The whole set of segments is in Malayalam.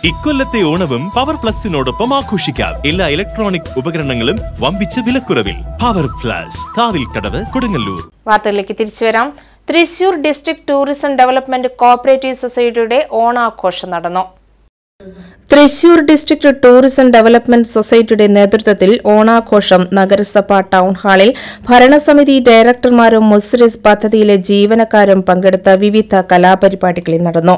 ഇക്കൊല്ലത്തെ ഓണവും പവർ പ്ലസിനോടൊപ്പം ആഘോഷിക്കാം. എല്ലാ ഇലക്ട്രോണിക് ഉപകരണങ്ങളും വമ്പിച്ച വിലക്കുറവിൽ. Power Plus Kadavu Kodungallur. വാർത്തകളിലേക്ക് തിരിച്ചു വരാം. Thrissur district tourism development cooperative സൊസൈറ്റിയുടെ ഓണാഘോഷം നടന്നു. തൃശൂർ ഡിസ്ട്രിക്ട് ടൂറിസം ഡെവലപ്മെന്റ് സൊസൈറ്റിയുടെ നേതൃത്വത്തിൽ ഓണാഘോഷം നഗരസഭ ടൗൺ ഹാളിൽ ഭരണസമിതി ഡയറക്ടർമാരും മുസ്രിസ് പദ്ധതിയിലെ ജീവനക്കാരും പങ്കെടുത്ത വിവിധ കലാപരിപാടികളിൽ നടന്നു.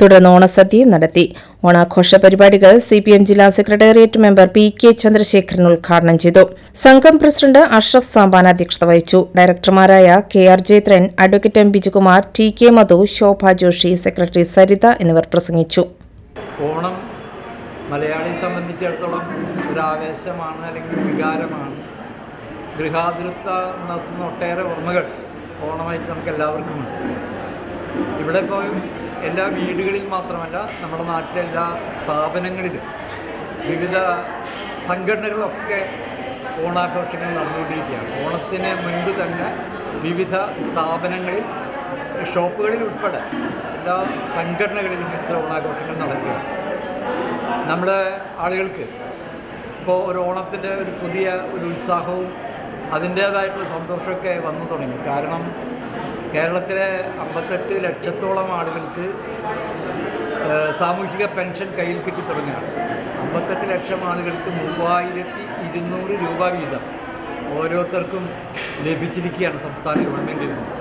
തുടർന്ന് ഓണസദ്യയും നടത്തി. ഓണാഘോഷ പരിപാടികൾ സി പി എം ജില്ലാ secretariat member P K Chandrasekharan ഉദ്ഘാടനം ചെയ്തു. സംഘം പ്രസിഡന്റ് അഷ്റഫ് സാമ്പാൻ അധ്യക്ഷത വഹിച്ചു. ഡയറക്ടർമാരായ K R Jayathran advocate M Bijukumar T K Madhu Shobha Joshi secretary Saritha എന്നിവർ പ്രസംഗിച്ചു. ഓണം മലയാളിയെ സംബന്ധിച്ചിടത്തോളം ഒരു ആവേശമാണ് അല്ലെങ്കിൽ വികാരമാണ്. ഗൃഹാതുരത്വ ഉണർത്തുന്ന ഒട്ടേറെ ഓർമ്മകൾ ഓണമായിട്ട് നമുക്ക് എല്ലാവർക്കും ഇവിടെ ഇപ്പോൾ എല്ലാ വീടുകളിൽ മാത്രമല്ല നമ്മുടെ നാട്ടിലെ എല്ലാ സ്ഥാപനങ്ങളിലും വിവിധ സംഘടനകളൊക്കെ ഓണാഘോഷങ്ങൾ നടന്നുകൊണ്ടിരിക്കുകയാണ്. ഓണത്തിന് മുൻപ് തന്നെ വിവിധ സ്ഥാപനങ്ങളിൽ ഷോപ്പുകളിൽ ഉൾപ്പെടെ എല്ലാ സംഘടനകളിലും ഇത്ര ഓണാഘോഷങ്ങൾ നടക്കുകയാണ്. നമ്മുടെ ആളുകൾക്ക് ഇപ്പോൾ ഒരു ഓണത്തിന്റെ ഒരു പുതിയ ഒരു ഉത്സാഹവും അതിന്റേതായിട്ടുള്ള സന്തോഷമൊക്കെ വന്നു തുടങ്ങി. കാരണം കേരളത്തിലെ അമ്പത്തെട്ട് ലക്ഷത്തോളം ആളുകൾക്ക് സാമൂഹിക പെൻഷൻ കയ്യിൽ കിട്ടി തുടങ്ങുകയാണ്. അമ്പത്തെട്ട് ലക്ഷം ആളുകൾക്ക് മൂവായിരത്തി ഇരുന്നൂറ് രൂപ വീതം ഓരോരുത്തർക്കും ലഭിച്ചിരിക്കുകയാണ് സംസ്ഥാന ഗവൺമെന്റിൽ നിന്ന്.